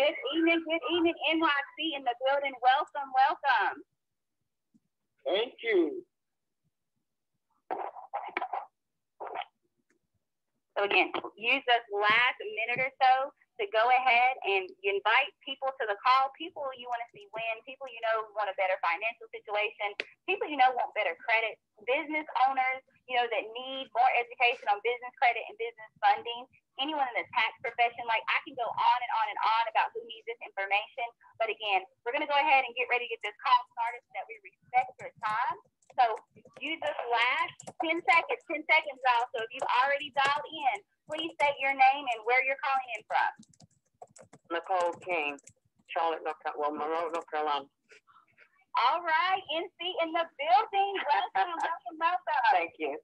Good evening, good evening, NYC in the building. Welcome, welcome. Thank you. So again, use this last minute or so to go ahead and invite people to the call, people you want to see win, people you know want a better financial situation, people you know want better credit, business owners, you know, that need more education on business credit and business funding, anyone in the tax profession. Like I can go on and on and on about who needs this information. But again, we're going to go ahead and get ready to get this call started so that we respect your time. So use this last 10 seconds, 10 seconds, y'all. So if you've already dialed in, please state your name and where you're calling in from. Nicole King, Charlotte, North Carolina, well, Monroe, North Carolina. All right, NC in the building. Welcome, welcome, welcome. Thank you.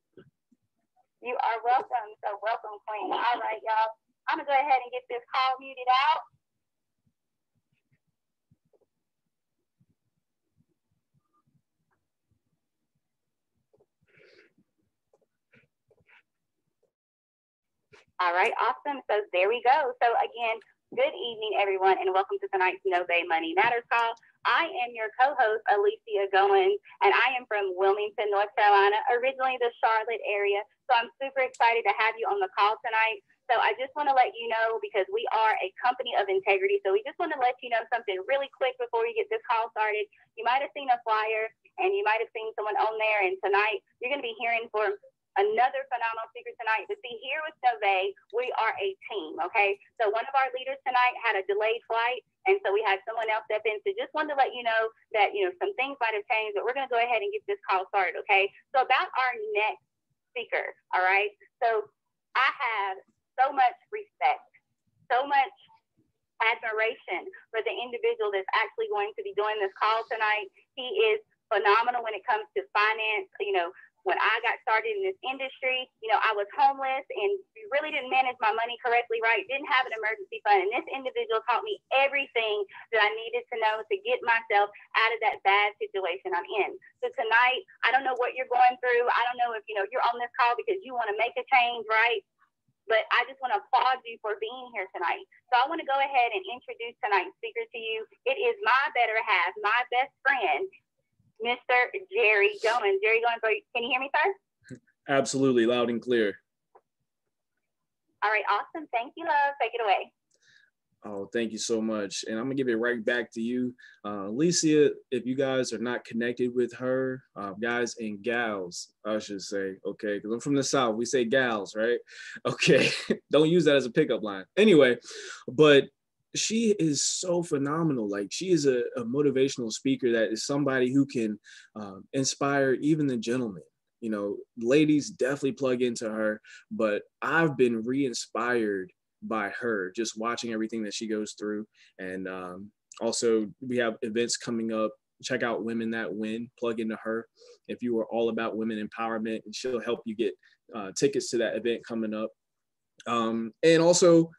You are welcome. So welcome, Queen. All right, y'all. I'm gonna go ahead and get this call muted out. All right, awesome. So there we go. So again, good evening, everyone, and welcome to tonight's Novae Money Matters call. I am your co-host, Alicia Goins, and I am from Wilmington, North Carolina, originally the Charlotte area. So I'm super excited to have you on the call tonight. So I just want to let you know because we are a company of integrity. So we just want to let you know something really quick before we get this call started. You might have seen a flyer and you might have seen someone on there. And tonight you're going to be hearing from another phenomenal speaker tonight. But see, here with Novae, we are a team, okay? So one of our leaders tonight had a delayed flight, and so we had someone else step in. So just wanted to let you know that, you know, some things might have changed, but we're going to go ahead and get this call started, okay? So about our next speaker, all right? So I have so much respect, so much admiration for the individual that's actually going to be doing this call tonight. He is phenomenal when it comes to finance, you know, when I got started in this industry, you know, I was homeless and really didn't manage my money correctly, right? Didn't have an emergency fund. And this individual taught me everything that I needed to know to get myself out of that bad situation I'm in. So tonight, I don't know what you're going through. I don't know if, you know, you're on this call because you want to make a change, right? But I just want to applaud you for being here tonight. So I want to go ahead and introduce tonight's speaker to you. It is my better half, my best friend, Mr. Jerry Goins. Jerry Goins, can you hear me, sir? Absolutely, loud and clear. All right, awesome. Thank you, love. Take it away. Oh, thank you so much. And I'm gonna give it right back to you, uh, Alicia. If you guys are not connected with her, uh, guys and gals, I should say, okay, because I'm from the South, we say gals, right? Okay, don't use that as a pickup line. Anyway, but she is so phenomenal. Like she is a, a motivational speaker that is somebody who can um, inspire even the gentlemen. You know, ladies definitely plug into her, but I've been re-inspired by her just watching everything that she goes through. And um, also, we have events coming up. Check out Women That Win. Plug into her if you are all about women empowerment, and she'll help you get uh, tickets to that event coming up. Um, and also,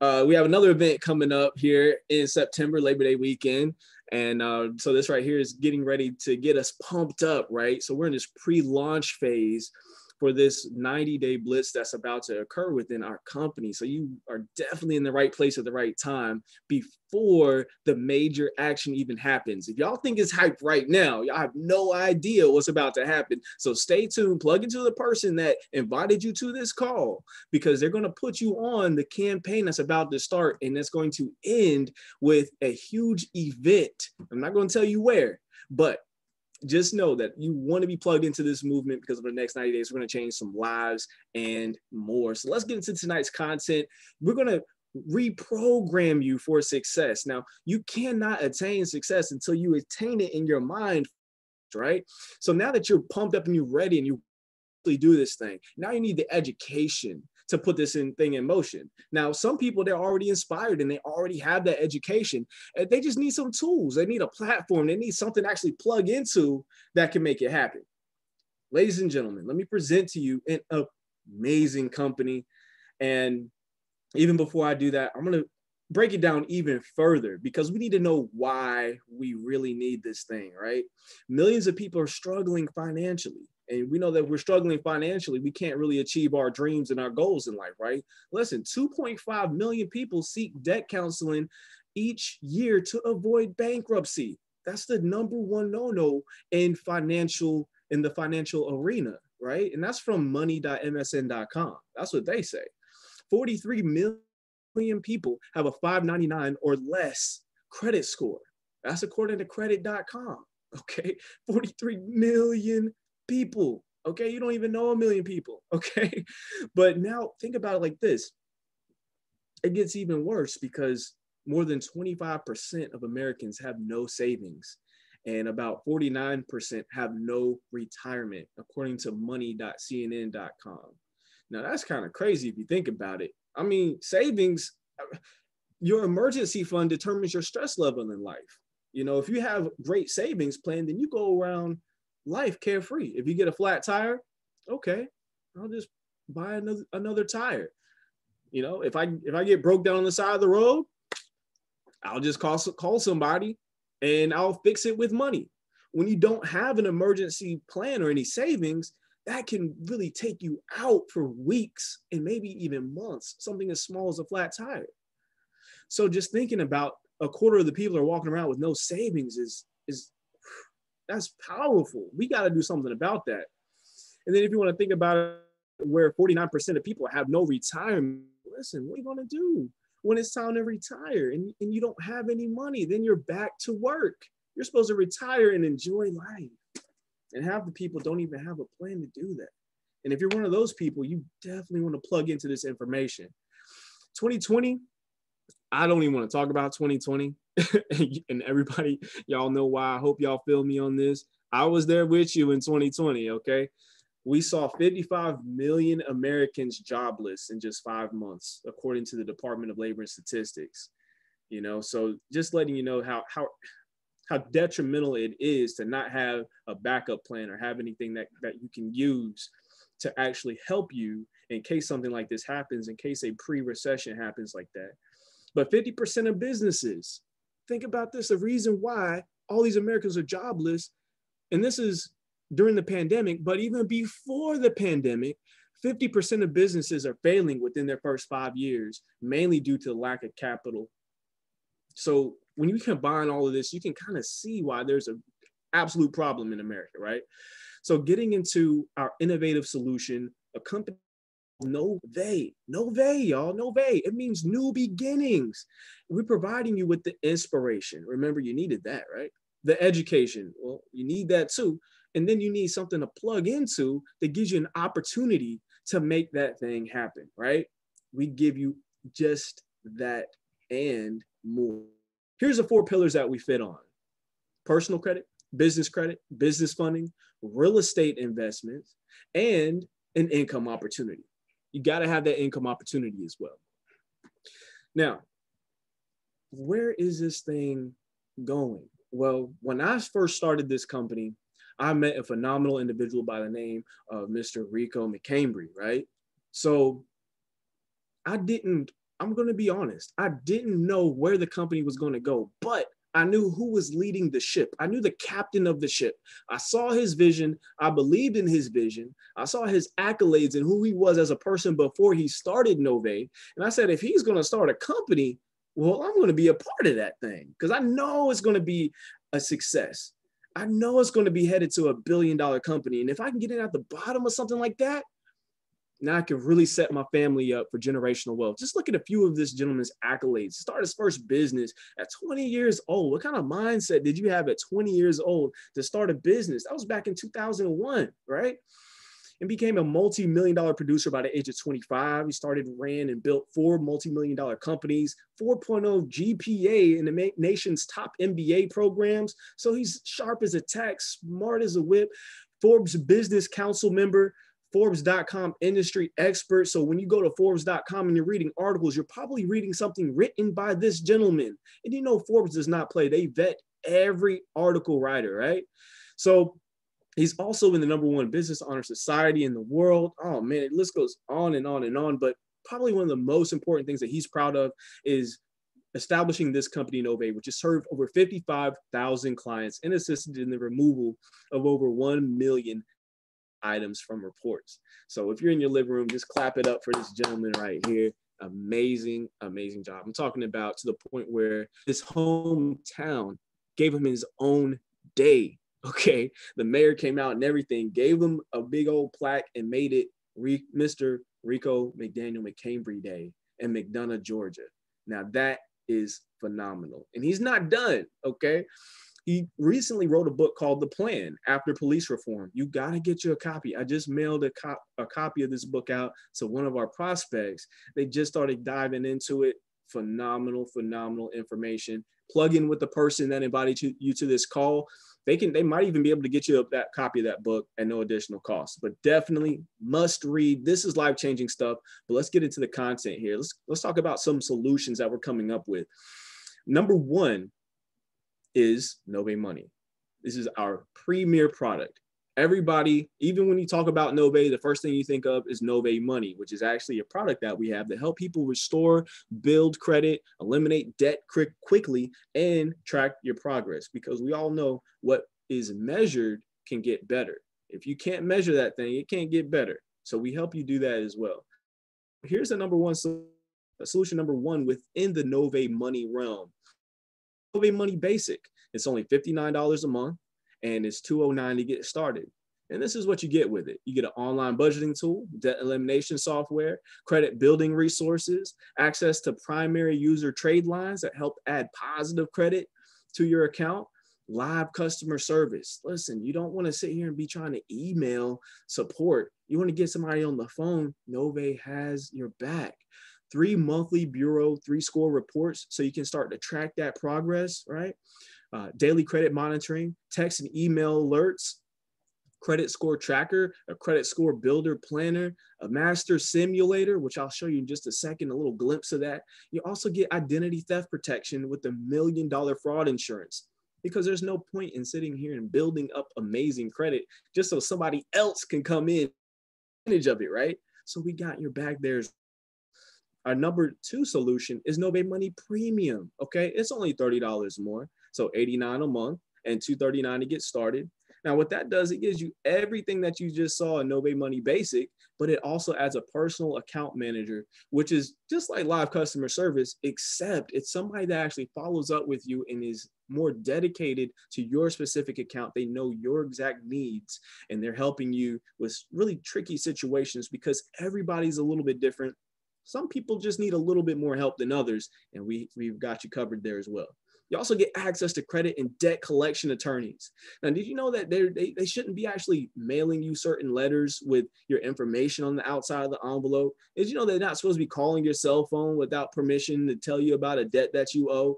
uh, we have another event coming up here in September, Labor Day weekend. And uh, so this right here is getting ready to get us pumped up, right? So we're in this pre-launch phase for this 90 day blitz that's about to occur within our company. So you are definitely in the right place at the right time before the major action even happens. If y'all think it's hype right now, y'all have no idea what's about to happen. So stay tuned, plug into the person that invited you to this call because they're going to put you on the campaign that's about to start and that's going to end with a huge event. I'm not going to tell you where, but just know that you want to be plugged into this movement because over the next 90 days, we're going to change some lives and more. So let's get into tonight's content. We're going to reprogram you for success. Now, you cannot attain success until you attain it in your mind, right? So now that you're pumped up and you're ready and you do this thing, now you need the education to put this in thing in motion. Now, some people they're already inspired and they already have that education. And they just need some tools. They need a platform. They need something to actually plug into that can make it happen. Ladies and gentlemen, let me present to you an amazing company. And even before I do that, I'm gonna break it down even further because we need to know why we really need this thing, right? Millions of people are struggling financially and we know that we're struggling financially, we can't really achieve our dreams and our goals in life, right? Listen, 2.5 million people seek debt counseling each year to avoid bankruptcy. That's the number one no-no in financial in the financial arena, right? And that's from money.msn.com. That's what they say. 43 million people have a 599 or less credit score. That's according to credit.com. Okay. 43 million people. Okay. You don't even know a million people. Okay. But now think about it like this it gets even worse because more than 25% of Americans have no savings and about 49% have no retirement, according to money.cnn.com. Now, that's kind of crazy if you think about it. I mean, savings, your emergency fund determines your stress level in life. You know, if you have great savings plan, then you go around life carefree. If you get a flat tire, okay, I'll just buy another another tire. You know, if I if I get broke down on the side of the road, I'll just call call somebody and I'll fix it with money. When you don't have an emergency plan or any savings, that can really take you out for weeks and maybe even months, something as small as a flat tire. So just thinking about a quarter of the people are walking around with no savings is is that's powerful. We got to do something about that. And then if you want to think about it, where 49% of people have no retirement, listen, what are you going to do when it's time to retire and, and you don't have any money? Then you're back to work. You're supposed to retire and enjoy life. And half the people don't even have a plan to do that. And if you're one of those people, you definitely want to plug into this information. 2020, I don't even want to talk about 2020. and everybody, y'all know why. I hope y'all feel me on this. I was there with you in 2020, okay? We saw 55 million Americans jobless in just five months, according to the Department of Labor and Statistics. You know, so just letting you know how how how detrimental it is to not have a backup plan or have anything that, that you can use to actually help you in case something like this happens, in case a pre-recession happens like that. But 50% of businesses, think about this, the reason why all these Americans are jobless, and this is during the pandemic, but even before the pandemic, 50% of businesses are failing within their first five years, mainly due to the lack of capital. So when you combine all of this, you can kind of see why there's an absolute problem in America, right? So getting into our innovative solution, a company Novae, Novae, y'all, Novae. It means new beginnings. We're providing you with the inspiration. Remember, you needed that, right? The education. Well, you need that too. And then you need something to plug into that gives you an opportunity to make that thing happen, right? We give you just that and more. Here's the four pillars that we fit on personal credit, business credit, business funding, real estate investments, and an income opportunity. You got to have that income opportunity as well. Now, where is this thing going? Well, when I first started this company, I met a phenomenal individual by the name of Mr. Rico McCambry, right? So I didn't, I'm going to be honest, I didn't know where the company was going to go, but I knew who was leading the ship. I knew the captain of the ship. I saw his vision. I believed in his vision. I saw his accolades and who he was as a person before he started Novae. And I said, if he's going to start a company, well, I'm going to be a part of that thing because I know it's going to be a success. I know it's going to be headed to a billion dollar company. And if I can get it at the bottom of something like that, now I can really set my family up for generational wealth. Just look at a few of this gentleman's accolades. Start his first business at 20 years old. What kind of mindset did you have at 20 years old to start a business? That was back in 2001, right? And became a multi-million dollar producer by the age of 25. He started, ran, and built four multi-million dollar companies, 4.0 GPA in the nation's top MBA programs. So he's sharp as a tack, smart as a whip, Forbes Business Council member, Forbes.com industry expert. So when you go to Forbes.com and you're reading articles, you're probably reading something written by this gentleman. And you know, Forbes does not play, they vet every article writer, right? So He's also in the number one business honor society in the world. Oh man, it list goes on and on and on. But probably one of the most important things that he's proud of is establishing this company Novae, which has served over 55,000 clients and assisted in the removal of over 1 million items from reports. So if you're in your living room, just clap it up for this gentleman right here. amazing, amazing job. I'm talking about to the point where his hometown gave him his own day. Okay. The mayor came out and everything, gave him a big old plaque and made it Mr. Rico McDaniel McCambry Day in McDonough, Georgia. Now that is phenomenal. And he's not done. Okay he recently wrote a book called The Plan After Police Reform. You got to get you a copy. I just mailed a, cop- a copy of this book out to one of our prospects. They just started diving into it. Phenomenal, phenomenal information. Plug in with the person that invited you, you to this call. They can, they might even be able to get you that copy of that book at no additional cost. But definitely must read. This is life changing stuff. But let's get into the content here. Let's let's talk about some solutions that we're coming up with. Number one, is Novae Money. This is our premier product. Everybody, even when you talk about Novae, the first thing you think of is Novae Money, which is actually a product that we have to help people restore, build credit, eliminate debt quick, quickly, and track your progress. Because we all know what is measured can get better. If you can't measure that thing, it can't get better. So we help you do that as well. Here's the number one solution number one within the Novae Money realm Novae Money Basic. It's only $59 a month and it's 209 to get started. And this is what you get with it. You get an online budgeting tool, debt elimination software, credit building resources, access to primary user trade lines that help add positive credit to your account, live customer service. Listen, you don't want to sit here and be trying to email support. You want to get somebody on the phone. Novae has your back three monthly bureau three score reports so you can start to track that progress right? Uh, daily credit monitoring text and email alerts credit score tracker a credit score builder planner a master simulator which i'll show you in just a second a little glimpse of that. You also get identity theft protection with the million dollar fraud insurance because there's no point in sitting here and building up amazing credit just so somebody else can come in advantage of it right? So we got your back there our number two solution is Novae Money Premium. Okay, it's only $30 more. So 89 a month and 239 to get started. Now, what that does, it gives you everything that you just saw in Novae Money Basic, but it also adds a personal account manager, which is just like live customer service, except it's somebody that actually follows up with you and is more dedicated to your specific account. They know your exact needs and they're helping you with really tricky situations because everybody's a little bit different some people just need a little bit more help than others, and we, we've got you covered there as well. You also get access to credit and debt collection attorneys. Now, did you know that they, they shouldn't be actually mailing you certain letters with your information on the outside of the envelope? Did you know they're not supposed to be calling your cell phone without permission to tell you about a debt that you owe?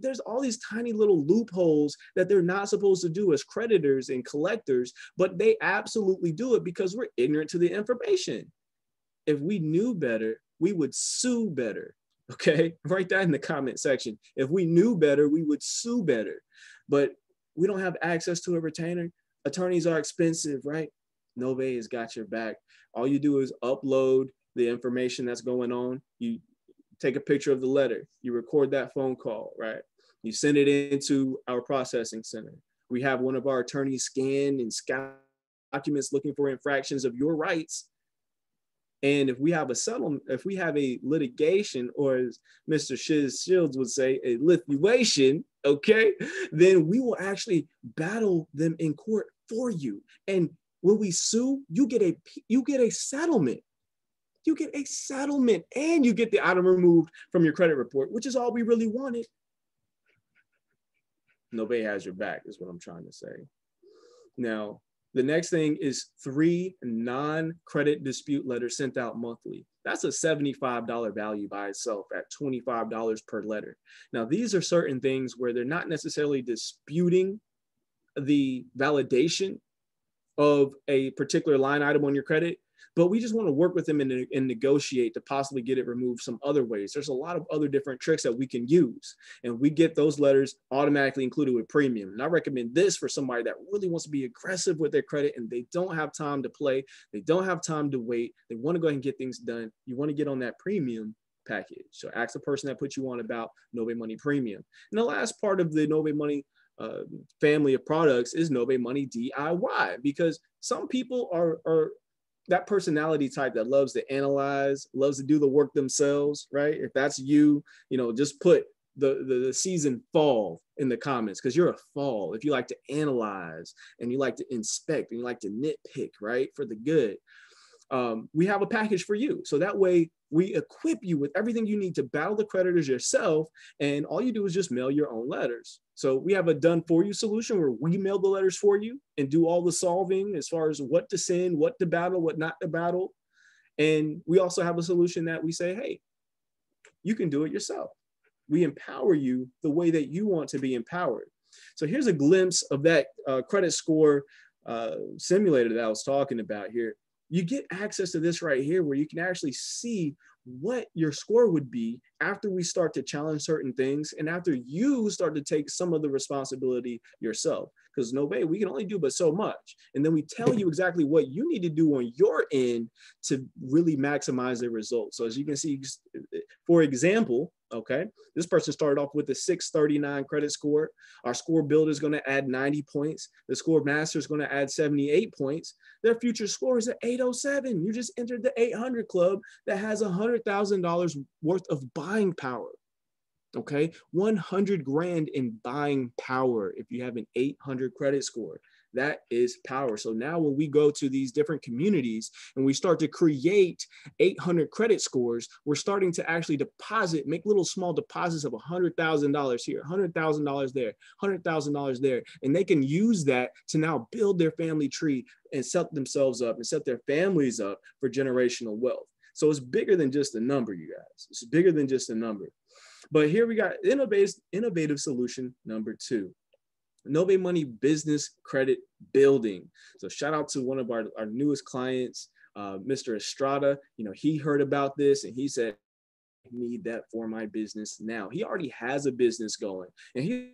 There's all these tiny little loopholes that they're not supposed to do as creditors and collectors, but they absolutely do it because we're ignorant to the information. If we knew better, we would sue better. Okay, write that in the comment section. If we knew better, we would sue better. But we don't have access to a retainer. Attorneys are expensive, right? Novae has got your back. All you do is upload the information that's going on. You take a picture of the letter, you record that phone call, right? You send it into our processing center. We have one of our attorneys scan and scout documents looking for infractions of your rights and if we have a settlement, if we have a litigation, or as Mr. Shiz Shields would say, a lituation, okay, then we will actually battle them in court for you. And when we sue, you get a you get a settlement. You get a settlement and you get the item removed from your credit report, which is all we really wanted. Nobody has your back, is what I'm trying to say. Now, the next thing is three non-credit dispute letters sent out monthly. That's a $75 value by itself at $25 per letter. Now, these are certain things where they're not necessarily disputing the validation of a particular line item on your credit, but we just want to work with them and, and negotiate to possibly get it removed some other ways. There's a lot of other different tricks that we can use, and we get those letters automatically included with premium. And I recommend this for somebody that really wants to be aggressive with their credit and they don't have time to play, they don't have time to wait, they want to go ahead and get things done. You want to get on that premium package. So ask the person that put you on about Novae Money Premium. And the last part of the Novae Money uh, family of products is Novae Money DIY because some people are, are that personality type that loves to analyze, loves to do the work themselves, right? If that's you, you know, just put the, the, the season fall in the comments because you're a fall. If you like to analyze and you like to inspect and you like to nitpick, right, for the good, um, we have a package for you. So that way we equip you with everything you need to battle the creditors yourself. And all you do is just mail your own letters. So we have a done for you solution where we mail the letters for you and do all the solving as far as what to send, what to battle, what not to battle. And we also have a solution that we say, hey, you can do it yourself. We empower you the way that you want to be empowered. So here's a glimpse of that uh, credit score uh, simulator that I was talking about here you get access to this right here where you can actually see what your score would be after we start to challenge certain things and after you start to take some of the responsibility yourself. Because Novae we can only do but so much. And then we tell you exactly what you need to do on your end to really maximize the results. So as you can see for example Okay. This person started off with a 639 credit score. Our score builder is going to add 90 points. The score master is going to add 78 points. Their future score is at 807. You just entered the 800 club that has $100,000 worth of buying power. Okay. 100 grand in buying power if you have an 800 credit score. That is power. So now when we go to these different communities and we start to create 800 credit scores, we're starting to actually deposit, make little small deposits of $100,000 here, $100,000 there, $100,000 there. And they can use that to now build their family tree and set themselves up and set their families up for generational wealth. So it's bigger than just a number, you guys. It's bigger than just a number. But here we got innovative, innovative solution number two. Novae Money Business Credit Building. So shout out to one of our, our newest clients, uh, Mr. Estrada. You know, he heard about this and he said, I need that for my business now. He already has a business going and he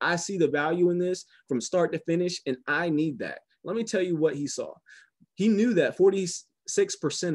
I see the value in this from start to finish, and I need that. Let me tell you what he saw. He knew that 46%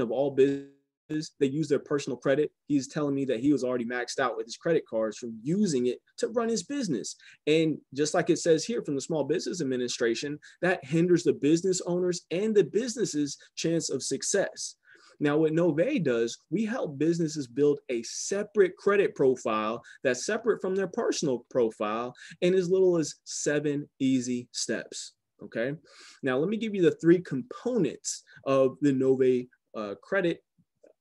of all business they use their personal credit. He's telling me that he was already maxed out with his credit cards from using it to run his business. And just like it says here from the Small Business Administration, that hinders the business owners and the business's chance of success. Now, what Novae does, we help businesses build a separate credit profile that's separate from their personal profile in as little as seven easy steps. Okay. Now, let me give you the three components of the Novae uh, credit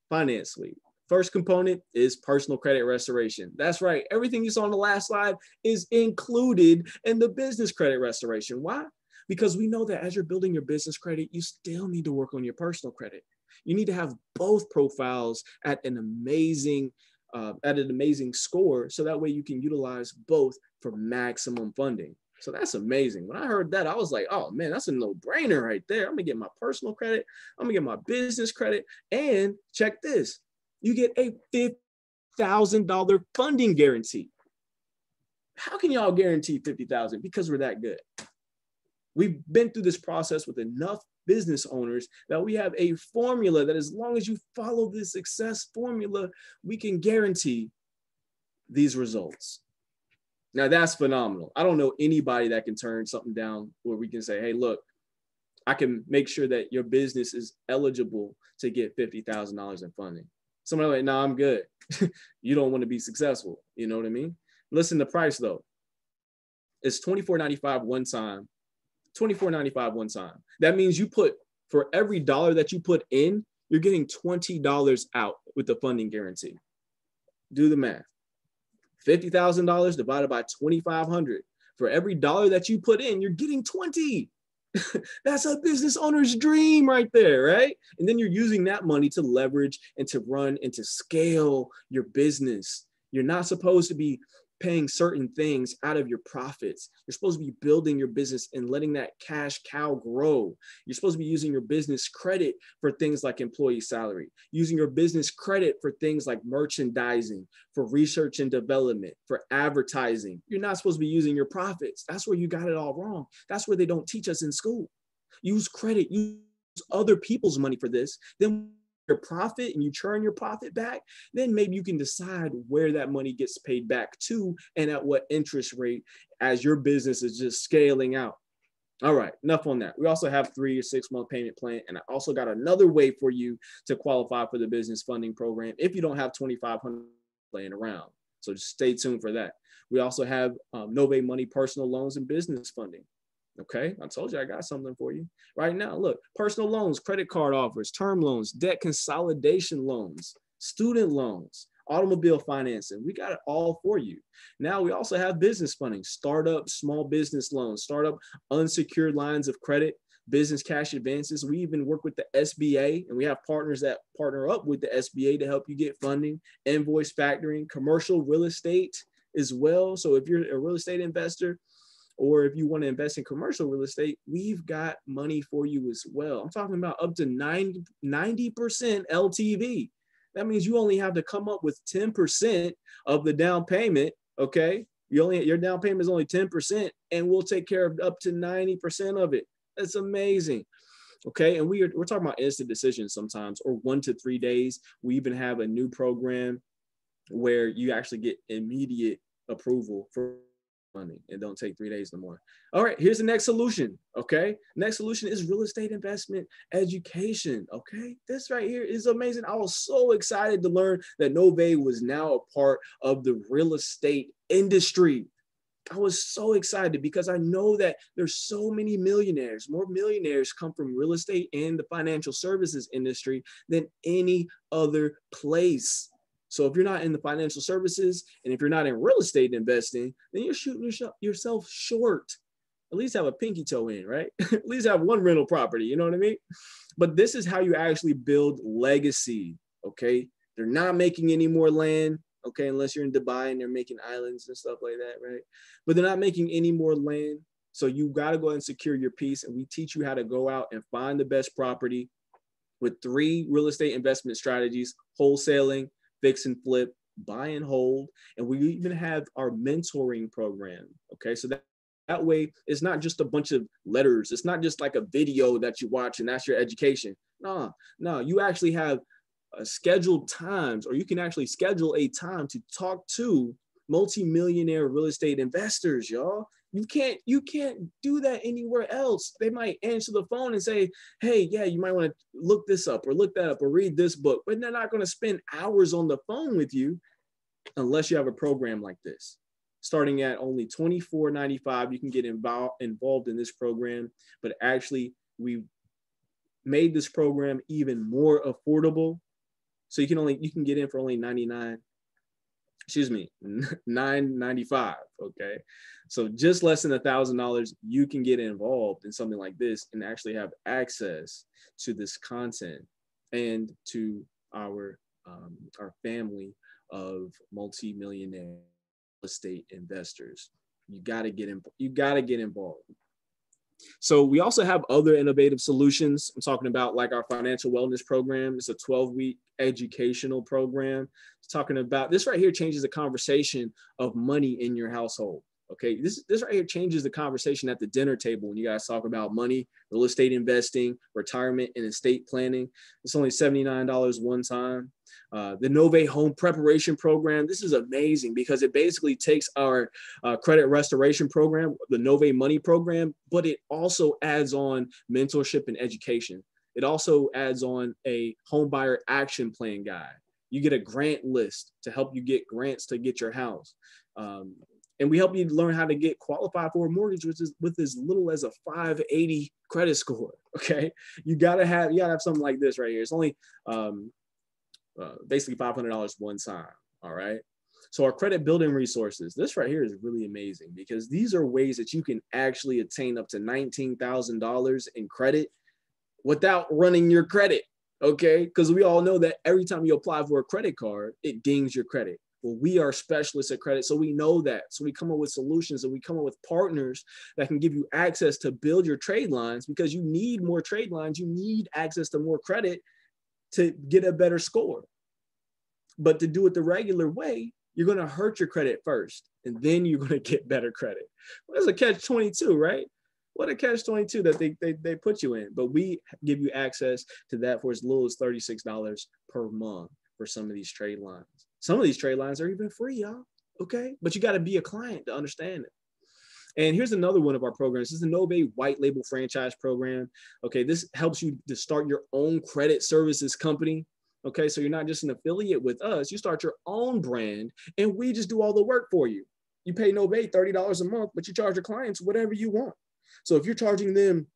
finance suite. First component is personal credit restoration. That's right. Everything you saw on the last slide is included in the business credit restoration. Why? Because we know that as you're building your business credit, you still need to work on your personal credit. You need to have both profiles at an amazing uh, at an amazing score so that way you can utilize both for maximum funding. So that's amazing. When I heard that, I was like, oh man, that's a no brainer right there. I'm gonna get my personal credit, I'm gonna get my business credit, and check this you get a $50,000 funding guarantee. How can y'all guarantee 50,000? Because we're that good. We've been through this process with enough business owners that we have a formula that as long as you follow this success formula, we can guarantee these results. Now that's phenomenal. I don't know anybody that can turn something down where we can say, hey, look, I can make sure that your business is eligible to get $50,000 in funding. Somebody like, no, nah, I'm good. you don't want to be successful. You know what I mean? Listen to price though. It's $24.95 one time. $24.95 one time. That means you put for every dollar that you put in, you're getting $20 out with the funding guarantee. Do the math. $50,000 divided by 2,500. For every dollar that you put in, you're getting 20. That's a business owner's dream right there, right? And then you're using that money to leverage and to run and to scale your business. You're not supposed to be paying certain things out of your profits. You're supposed to be building your business and letting that cash cow grow. You're supposed to be using your business credit for things like employee salary, using your business credit for things like merchandising, for research and development, for advertising. You're not supposed to be using your profits. That's where you got it all wrong. That's where they don't teach us in school. Use credit, use other people's money for this. Then your profit and you churn your profit back, then maybe you can decide where that money gets paid back to and at what interest rate as your business is just scaling out. All right, enough on that. We also have three or six month payment plan, and I also got another way for you to qualify for the business funding program if you don't have 2,500 laying around. So just stay tuned for that. We also have um, Novae Money personal loans and business funding. Okay, I told you I got something for you right now. Look, personal loans, credit card offers, term loans, debt consolidation loans, student loans, automobile financing. We got it all for you. Now we also have business funding, startup small business loans, startup unsecured lines of credit, business cash advances. We even work with the SBA and we have partners that partner up with the SBA to help you get funding, invoice factoring, commercial real estate as well. So if you're a real estate investor, or if you want to invest in commercial real estate, we've got money for you as well. I'm talking about up to 90, 90% LTV. That means you only have to come up with 10% of the down payment. Okay. You only your down payment is only 10%, and we'll take care of up to 90% of it. That's amazing. Okay. And we are we're talking about instant decisions sometimes, or one to three days. We even have a new program where you actually get immediate approval for money and don't take three days no more. All right, here's the next solution. Okay, next solution is real estate investment education. Okay, this right here is amazing. I was so excited to learn that Novae was now a part of the real estate industry. I was so excited because I know that there's so many millionaires. More millionaires come from real estate and the financial services industry than any other place. So if you're not in the financial services and if you're not in real estate investing, then you're shooting yourself short. At least have a pinky toe in, right? At least have one rental property, you know what I mean? But this is how you actually build legacy, okay? They're not making any more land, okay, unless you're in Dubai and they're making islands and stuff like that, right? But they're not making any more land. So you got to go and secure your piece. And we teach you how to go out and find the best property with three real estate investment strategies wholesaling, fix and flip, buy and hold. And we even have our mentoring program. Okay. So that, that way it's not just a bunch of letters. It's not just like a video that you watch and that's your education. No, no, you actually have uh, scheduled times, or you can actually schedule a time to talk to multi-millionaire real estate investors, y'all. You can't you can't do that anywhere else. They might answer the phone and say, "Hey, yeah, you might want to look this up or look that up or read this book," but they're not going to spend hours on the phone with you unless you have a program like this. Starting at only $24.95, you can get involved involved in this program, but actually we made this program even more affordable. So you can only you can get in for only 99 excuse me 995 okay? So just less than a thousand dollars you can get involved in something like this and actually have access to this content and to our um, our family of multi-millionaire estate investors. You got to get in you got to get involved so we also have other innovative solutions. I'm talking about like our financial wellness program. It's a 12 week educational program. It's talking about this right here changes the conversation of money in your household. Okay, this this right here changes the conversation at the dinner table when you guys talk about money, real estate investing, retirement, and estate planning. It's only seventy nine dollars one time. Uh, the Novae Home Preparation Program. This is amazing because it basically takes our uh, credit restoration program, the Novae Money Program, but it also adds on mentorship and education. It also adds on a home buyer action plan guide. You get a grant list to help you get grants to get your house. Um, and we help you learn how to get qualified for a mortgage which is with as little as a 580 credit score okay? You gotta have you gotta have something like this right here. It's only um, uh, basically $500 one time all right? So our credit building resources this right here is really amazing because these are ways that you can actually attain up to $19000 in credit without running your credit okay? Because we all know that every time you apply for a credit card it dings your credit well, we are specialists at credit, so we know that. So we come up with solutions and we come up with partners that can give you access to build your trade lines because you need more trade lines. You need access to more credit to get a better score. But to do it the regular way, you're going to hurt your credit first, and then you're going to get better credit. Well, that's a catch 22, right? What a catch 22 that they, they, they put you in. But we give you access to that for as little as $36 per month for some of these trade lines. Some of these trade lines are even free, y'all. Okay. But you got to be a client to understand it. And here's another one of our programs. This is the Novae White Label Franchise Program. Okay, this helps you to start your own credit services company. Okay, so you're not just an affiliate with us, you start your own brand, and we just do all the work for you. You pay Novae $30 a month, but you charge your clients whatever you want. So if you're charging them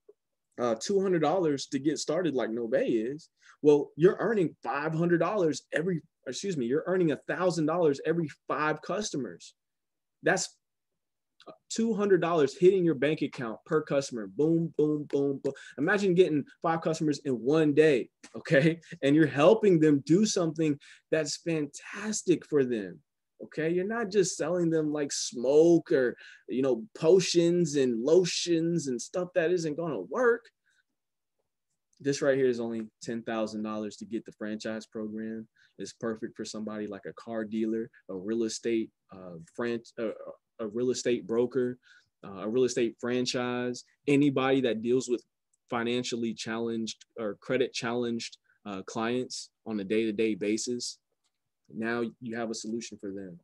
uh, $200 to get started like Novae is, well, you're earning $500 every, excuse me, you're earning $1,000 every five customers. That's $200 hitting your bank account per customer. Boom, boom, boom, boom. Imagine getting five customers in one day, okay? And you're helping them do something that's fantastic for them. Okay, you're not just selling them like smoke or you know potions and lotions and stuff that isn't going to work. This right here is only ten thousand dollars to get the franchise program. It's perfect for somebody like a car dealer, a real estate uh, franchise. Uh, a real estate broker, uh, a real estate franchise, anybody that deals with financially challenged or credit challenged uh, clients on a day to day basis. Now you have a solution for them.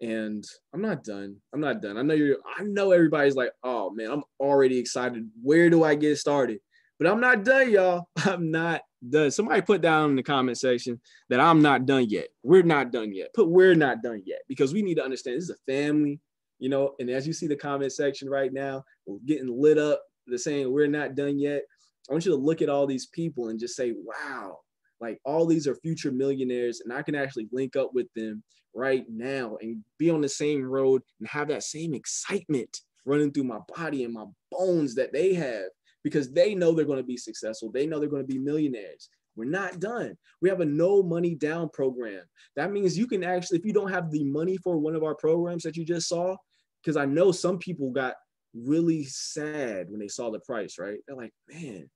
And I'm not done. I'm not done. I know you're, I know everybody's like, oh man, I'm already excited. Where do I get started? But I'm not done, y'all. I'm not done. Somebody put down in the comment section that I'm not done yet. We're not done yet. Put we're not done yet because we need to understand this is a family, you know. And as you see the comment section right now, we're getting lit up. They're saying we're not done yet. I want you to look at all these people and just say, wow, like all these are future millionaires, and I can actually link up with them right now and be on the same road and have that same excitement running through my body and my bones that they have because they know they're going to be successful. They know they're going to be millionaires. We're not done. We have a no money down program. That means you can actually, if you don't have the money for one of our programs that you just saw, because I know some people got really sad when they saw the price, right? They're like, man,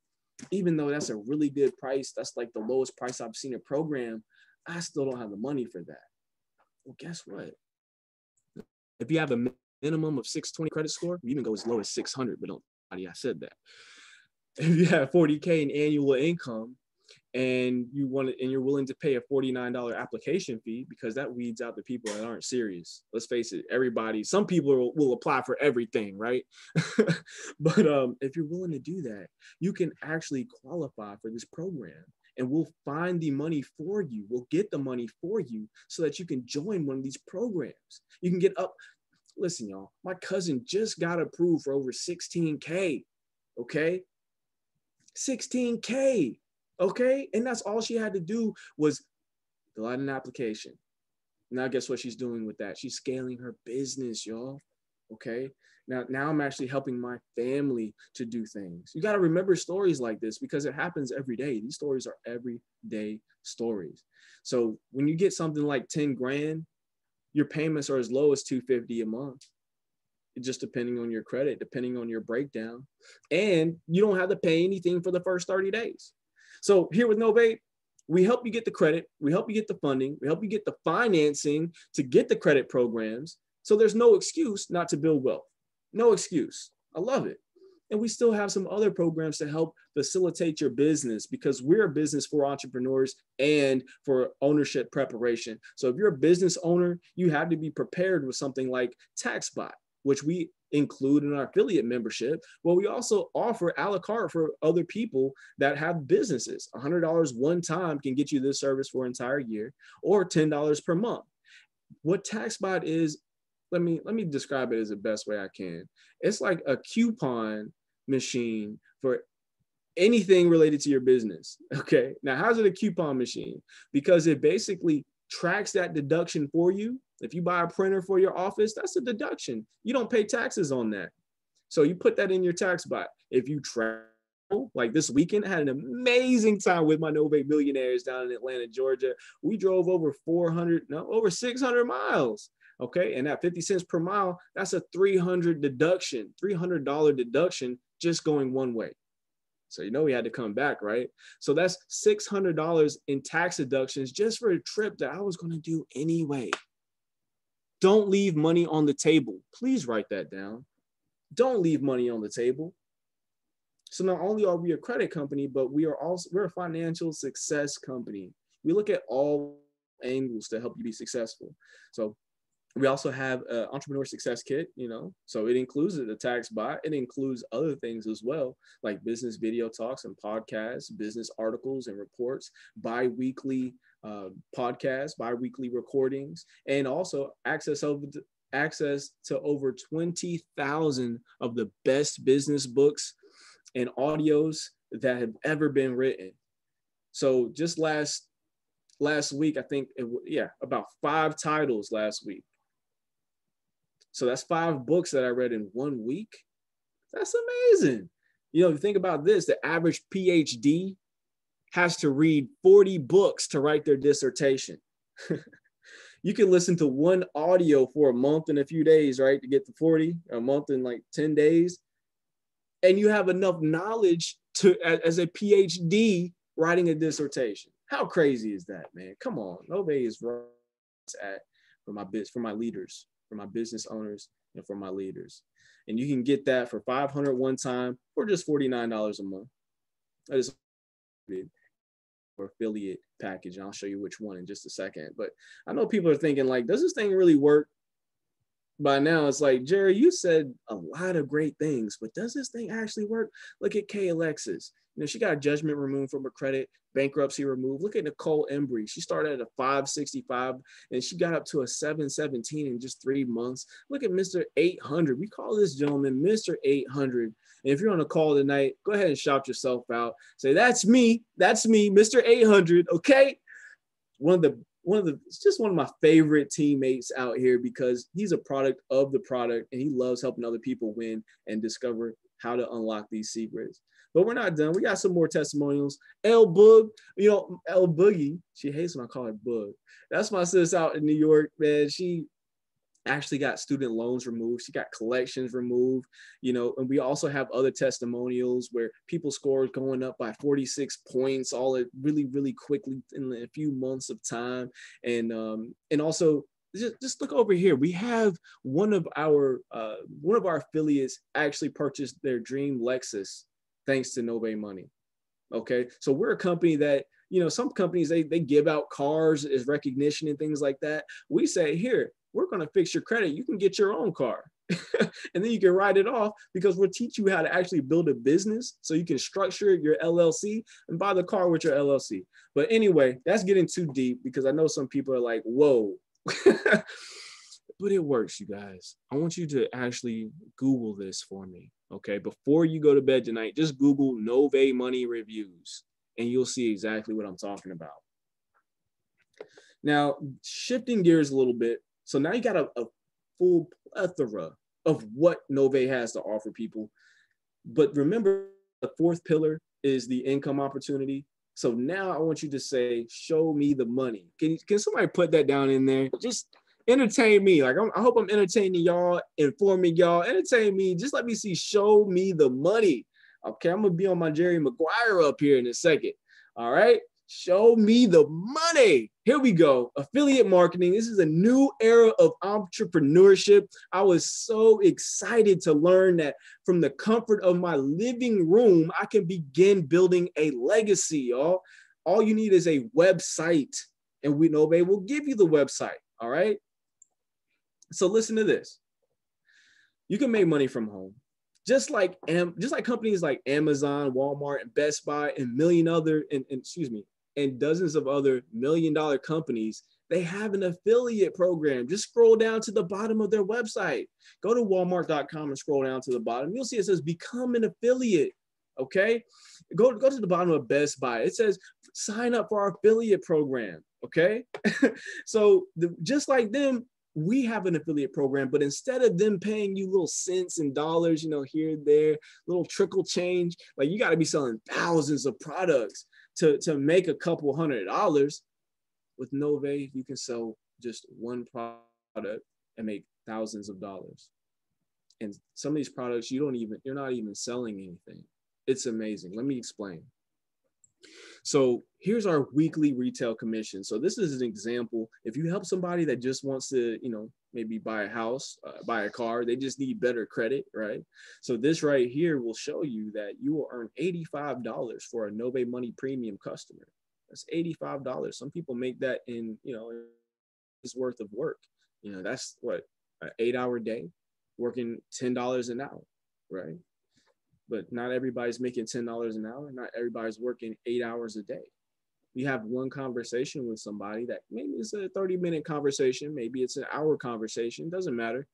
even though that's a really good price, that's like the lowest price I've seen a program, I still don't have the money for that. Well, guess what? If you have a minimum of 620 credit score, you even go as low as 600, but don't, I said that if you have 40k in annual income and you want to, and you're willing to pay a $49 application fee because that weeds out the people that aren't serious. Let's face it everybody some people will, will apply for everything right? But um, if you're willing to do that you can actually qualify for this program and we'll find the money for you. We'll get the money for you so that you can join one of these programs. You can get up listen y'all my cousin just got approved for over 16k okay 16K. Okay. And that's all she had to do was fill out an application. Now, guess what she's doing with that? She's scaling her business, y'all. Okay. Now, now I'm actually helping my family to do things. You got to remember stories like this because it happens every day. These stories are everyday stories. So when you get something like 10 grand, your payments are as low as 250 a month just depending on your credit, depending on your breakdown. And you don't have to pay anything for the first 30 days. So here with Novae, we help you get the credit, we help you get the funding, we help you get the financing to get the credit programs. So there's no excuse not to build wealth. No excuse. I love it. And we still have some other programs to help facilitate your business because we're a business for entrepreneurs and for ownership preparation. So if you're a business owner, you have to be prepared with something like TaxBot which we include in our affiliate membership. Well, we also offer a la carte for other people that have businesses. $100 one time can get you this service for an entire year or $10 per month. What TaxBot is, let me let me describe it as the best way I can. It's like a coupon machine for anything related to your business. Okay. Now, how's it a coupon machine? Because it basically tracks that deduction for you if you buy a printer for your office, that's a deduction. You don't pay taxes on that. So you put that in your TaxBot. If you travel, like this weekend, I had an amazing time with my Novae millionaires down in Atlanta, Georgia. We drove over 400, no, over 600 miles. Okay. And at 50 cents per mile, that's a 300 deduction, $300 deduction just going one way. So you know we had to come back, right? So that's $600 in tax deductions just for a trip that I was going to do anyway. Don't leave money on the table. Please write that down. Don't leave money on the table. So not only are we a credit company, but we are also we're a financial success company. We look at all angles to help you be successful. So we also have an entrepreneur success kit, you know, so it includes the tax bot. It includes other things as well, like business video talks and podcasts, business articles and reports, bi-weekly uh, podcasts, bi-weekly recordings, and also access over to, access to over 20,000 of the best business books and audios that have ever been written. So just last last week, I think it, yeah, about five titles last week so that's five books that I read in one week. That's amazing. You know, think about this the average PhD has to read 40 books to write their dissertation. you can listen to one audio for a month and a few days, right? To get to 40, a month in like 10 days. And you have enough knowledge to, as a PhD, writing a dissertation. How crazy is that, man? Come on. Nobody is right at for my bits for my leaders for my business owners, and for my leaders. And you can get that for 500 one time or just $49 a month. That is affiliate package. And I'll show you which one in just a second. But I know people are thinking like, does this thing really work? By now, it's like, Jerry, you said a lot of great things, but does this thing actually work? Look at Kay Alexis. You know, she got judgment removed from her credit, bankruptcy removed. Look at Nicole Embry. She started at a 565 and she got up to a 717 in just three months. Look at Mr. 800. We call this gentleman Mr. 800. And if you're on a call tonight, go ahead and shout yourself out. Say, that's me. That's me, Mr. 800. Okay. One of the one of the it's just one of my favorite teammates out here because he's a product of the product and he loves helping other people win and discover how to unlock these secrets. But we're not done. We got some more testimonials. L Boog, you know, L Boogie, she hates when I call her Boog. That's my sis out in New York, man. She actually got student loans removed. She got collections removed, you know, and we also have other testimonials where people scored going up by 46 points all really, really quickly in a few months of time. And um, and also just, just look over here. We have one of our uh, one of our affiliates actually purchased their dream Lexus thanks to Novae Money. Okay, so we're a company that you know some companies they they give out cars as recognition and things like that. We say here we're going to fix your credit. You can get your own car. and then you can write it off because we'll teach you how to actually build a business so you can structure your LLC and buy the car with your LLC. But anyway, that's getting too deep because I know some people are like, whoa. but it works, you guys. I want you to actually Google this for me. Okay, before you go to bed tonight, just Google Novae Money Reviews and you'll see exactly what I'm talking about. Now, shifting gears a little bit. So now you got a, a full plethora of what Novae has to offer people. But remember, the fourth pillar is the income opportunity. So now I want you to say, show me the money. Can, can somebody put that down in there? Just entertain me. Like I'm, i hope I'm entertaining y'all, informing y'all. Entertain me. Just let me see. Show me the money. Okay, I'm gonna be on my Jerry Maguire up here in a second. All right. Show me the money. Here we go. Affiliate marketing. This is a new era of entrepreneurship. I was so excited to learn that from the comfort of my living room, I can begin building a legacy, y'all. All you need is a website, and we know they will give you the website. All right. So listen to this. You can make money from home. Just like just like companies like Amazon, Walmart, and Best Buy, and million other, and, and excuse me, and dozens of other million dollar companies, they have an affiliate program. Just scroll down to the bottom of their website. Go to walmart.com and scroll down to the bottom. You'll see it says become an affiliate. Okay. Go, go to the bottom of Best Buy. It says sign up for our affiliate program. Okay. so the, just like them, we have an affiliate program, but instead of them paying you little cents and dollars, you know, here, there, little trickle change, like you got to be selling thousands of products to, to make a couple hundred dollars. With Novae, you can sell just one product and make thousands of dollars. And some of these products, you don't even, you're not even selling anything. It's amazing. Let me explain. So here's our weekly retail commission. So this is an example. If you help somebody that just wants to, you know, maybe buy a house, uh, buy a car, they just need better credit, right? So this right here will show you that you will earn $85 for a Novae Money Premium customer. That's $85. Some people make that in, you know, it's worth of work You know, that's what an eight hour day, working ten dollars an hour, right? But not everybody's making ten dollars an hour. Not everybody's working eight hours a day. You have one conversation with somebody that maybe it's a 30 minute conversation, maybe it's an hour conversation, doesn't matter.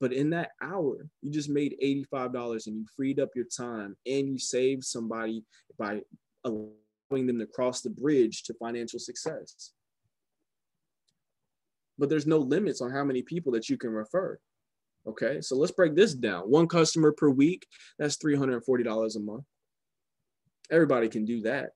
But in that hour, you just made $85 and you freed up your time and you saved somebody by allowing them to cross the bridge to financial success. But there's no limits on how many people that you can refer. Okay, so let's break this down. One customer per week, that's $340 a month. Everybody can do that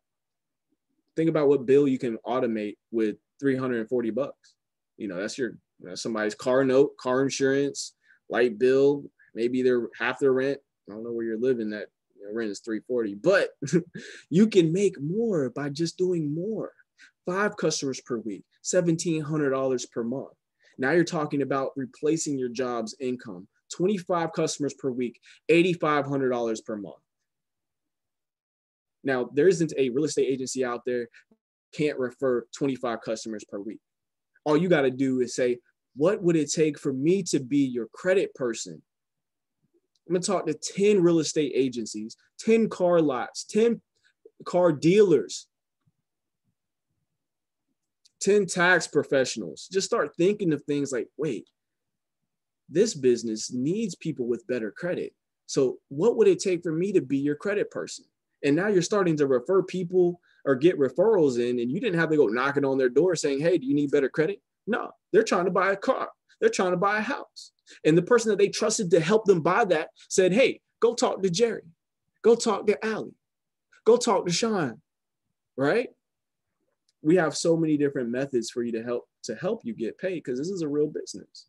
think about what bill you can automate with 340 bucks. You know, that's your somebody's car note, car insurance, light bill, maybe they're half their rent. I don't know where you're living that you know, rent is 340, but you can make more by just doing more. Five customers per week, $1,700 per month. Now you're talking about replacing your job's income. 25 customers per week, $8,500 per month. Now, there isn't a real estate agency out there can't refer 25 customers per week. All you got to do is say, what would it take for me to be your credit person? I'm going to talk to 10 real estate agencies, 10 car lots, 10 car dealers, 10 tax professionals. Just start thinking of things like, wait, this business needs people with better credit. So, what would it take for me to be your credit person? And now you're starting to refer people or get referrals in, and you didn't have to go knocking on their door saying, Hey, do you need better credit? No, they're trying to buy a car, they're trying to buy a house. And the person that they trusted to help them buy that said, Hey, go talk to Jerry, go talk to Allie, go talk to Sean, right? We have so many different methods for you to help to help you get paid because this is a real business.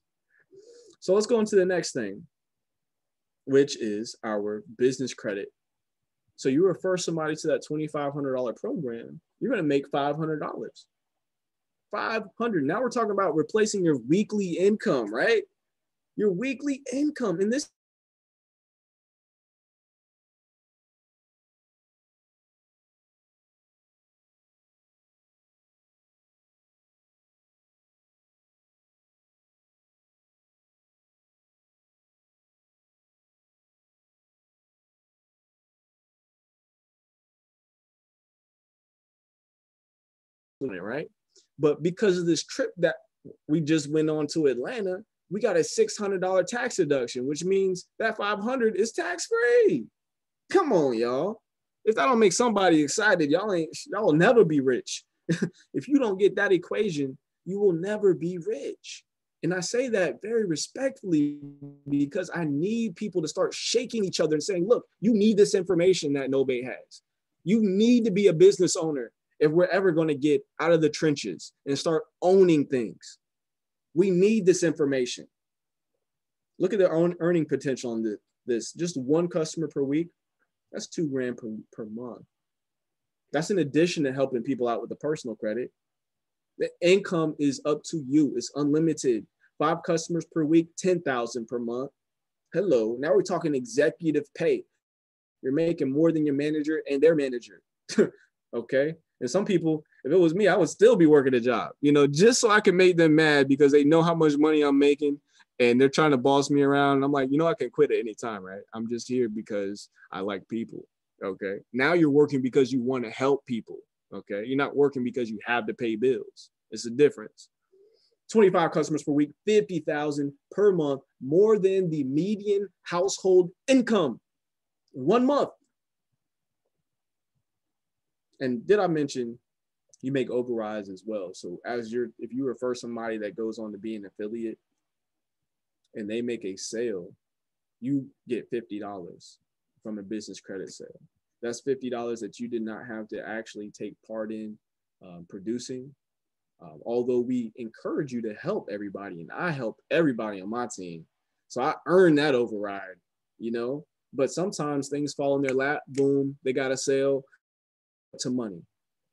So let's go into the next thing, which is our business credit so you refer somebody to that $2,500 program, you're going to make $500. 500. Now we're talking about replacing your weekly income, right? Your weekly income. And this right? But because of this trip that we just went on to Atlanta, we got a $600 tax deduction, which means that 500 is tax free. Come on, y'all. If that don't make somebody excited, y'all ain't y'all will never be rich. if you don't get that equation, you will never be rich. And I say that very respectfully because I need people to start shaking each other and saying, look, you need this information that Novae has. You need to be a business owner if we're ever going to get out of the trenches and start owning things. We need this information. Look at the own earning potential on this. Just one customer per week, that's two grand per, per month. That's in addition to helping people out with the personal credit. The income is up to you. It's unlimited. Five customers per week, 10,000 per month. Hello. Now we're talking executive pay. You're making more than your manager and their manager. okay. And some people, if it was me, I would still be working a job, you know, just so I can make them mad because they know how much money I'm making and they're trying to boss me around. And I'm like, you know, I can quit at any time, right? I'm just here because I like people. Okay. Now you're working because you want to help people. Okay. You're not working because you have to pay bills. It's a difference. 25 customers per week, 50,000 per month, more than the median household income. One month. And did I mention you make overrides as well? So as you're, if you refer somebody that goes on to be an affiliate and they make a sale, you get $50 from a business credit sale. That's $50 that you did not have to actually take part in um, producing. Um, although we encourage you to help everybody, and I help everybody on my team. So I earn that override, you know. But sometimes things fall in their lap, boom, they got a sale to money.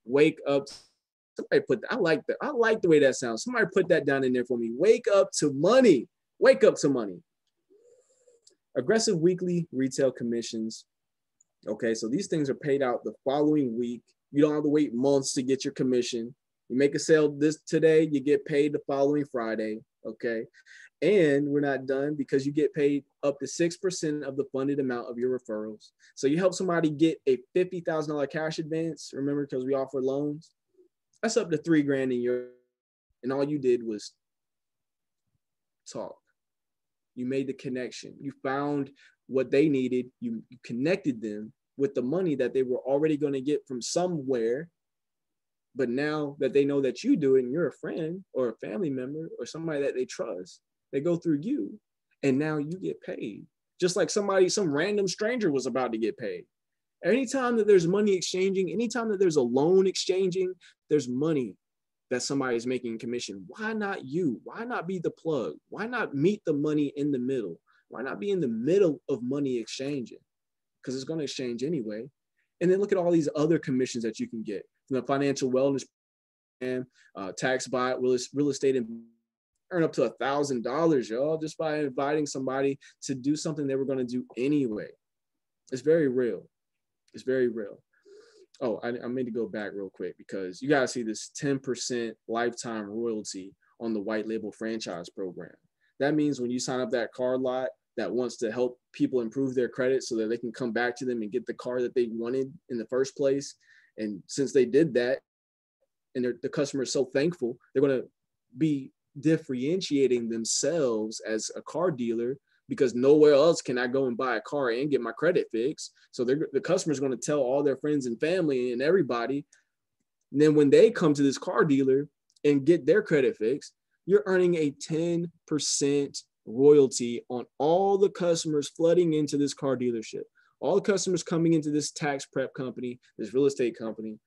Wake up. Somebody put I like that. I like the way that sounds. Somebody put that down in there for me. Wake up to money. Wake up to money. Aggressive weekly retail commissions. Okay, so these things are paid out the following week. You don't have to wait months to get your commission. You make a sale this today, you get paid the following Friday. Okay. And we're not done because you get paid up to 6% of the funded amount of your referrals. So you help somebody get a $50,000 cash advance, remember, because we offer loans. That's up to three grand in your, and all you did was talk. You made the connection. You found what they needed. You, you connected them with the money that they were already going to get from somewhere but now that they know that you do it and you're a friend or a family member or somebody that they trust, they go through you and now you get paid. Just like somebody, some random stranger was about to get paid. Anytime that there's money exchanging, anytime that there's a loan exchanging, there's money that somebody is making commission. Why not you? Why not be the plug? Why not meet the money in the middle? Why not be in the middle of money exchanging? Because it's going to exchange anyway. And then look at all these other commissions that you can get from the financial wellness program, uh, TaxBot, real, real estate, and earn up to a thousand dollars, y'all, just by inviting somebody to do something they were going to do anyway. It's very real. It's very real. Oh, I, I need to go back real quick because you got to see this 10% lifetime royalty on the white label franchise program. That means when you sign up that car lot that wants to help people improve their credit so that they can come back to them and get the car that they wanted in the first place, and since they did that, and the customer is so thankful, they're going to be differentiating themselves as a car dealer because nowhere else can I go and buy a car and get my credit fixed. So the customer is going to tell all their friends and family and everybody. And then when they come to this car dealer and get their credit fixed, you're earning a 10% royalty on all the customers flooding into this car dealership all the customers coming into this tax prep company, this real estate company,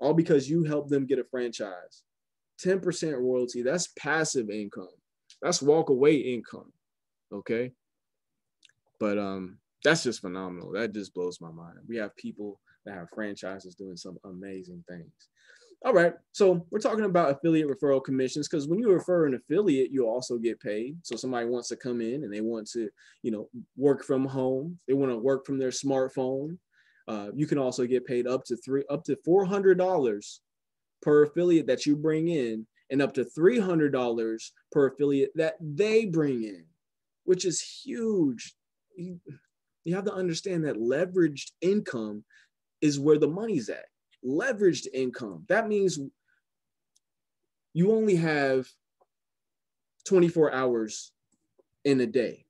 all because you help them get a franchise. 10% royalty, that's passive income. That's walk away income. Okay. But um, that's just phenomenal. That just blows my mind. We have people that have franchises doing some amazing things. All right. So we're talking about affiliate referral commissions because when you refer an affiliate, you also get paid. So somebody wants to come in and they want to, you know, work from home. They want to work from their smartphone. Uh, you can also get paid up to three, up to four hundred dollars per affiliate that you bring in, and up to three hundred dollars per affiliate that they bring in, which is huge. You, you have to understand that leveraged income is where the money's at leveraged income. That means you only have 24 hours in a day.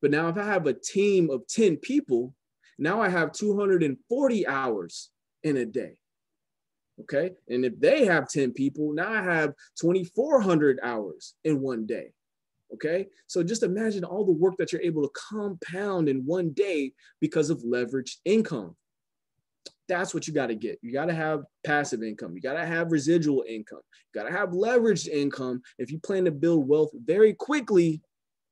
But now, if I have a team of 10 people, now I have 240 hours in a day. Okay. And if they have 10 people, now I have 2,400 hours in one day. Okay. So just imagine all the work that you're able to compound in one day because of leveraged income that's what you got to get. You got to have passive income. You got to have residual income. You got to have leveraged income if you plan to build wealth very quickly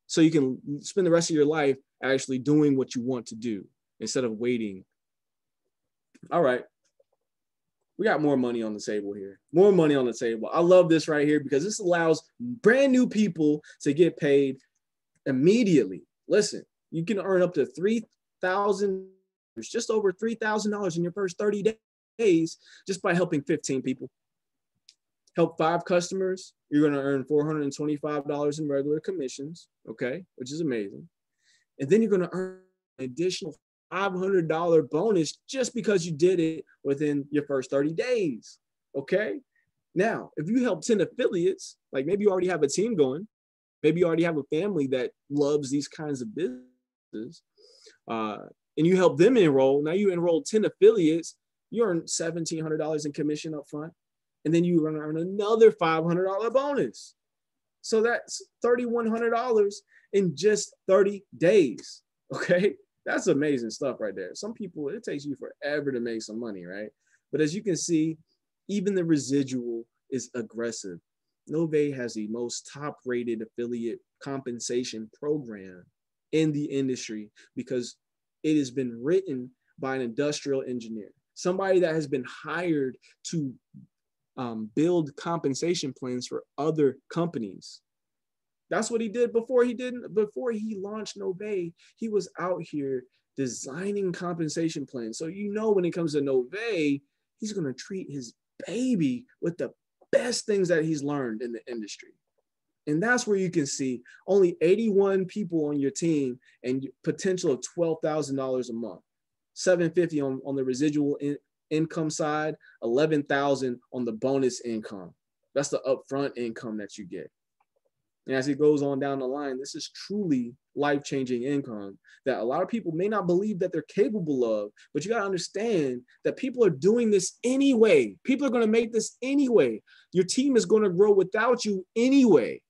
so you can spend the rest of your life actually doing what you want to do instead of waiting. All right. We got more money on the table here. More money on the table. I love this right here because this allows brand new people to get paid immediately. Listen, you can earn up to 3000 just over $3,000 in your first 30 days just by helping 15 people. Help five customers, you're going to earn $425 in regular commissions, okay, which is amazing. And then you're going to earn an additional $500 bonus just because you did it within your first 30 days, okay? Now, if you help 10 affiliates, like maybe you already have a team going, maybe you already have a family that loves these kinds of businesses, uh, and you help them enroll. Now you enroll 10 affiliates, you earn $1,700 in commission up front. And then you're earn another $500 bonus. So that's $3,100 in just 30 days. Okay. That's amazing stuff right there. Some people, it takes you forever to make some money, right? But as you can see, even the residual is aggressive. Novae has the most top rated affiliate compensation program in the industry because it has been written by an industrial engineer, somebody that has been hired to um, build compensation plans for other companies. That's what he did before he didn't before he launched Novae. He was out here designing compensation plans. So you know when it comes to Novae, he's going to treat his baby with the best things that he's learned in the industry. And that's where you can see only 81 people on your team and potential of $12,000 a month. 750 on, on the residual in, income side, 11,000 on the bonus income. That's the upfront income that you get. And as it goes on down the line, this is truly life changing income that a lot of people may not believe that they're capable of. But you got to understand that people are doing this anyway. People are going to make this anyway. Your team is going to grow without you anyway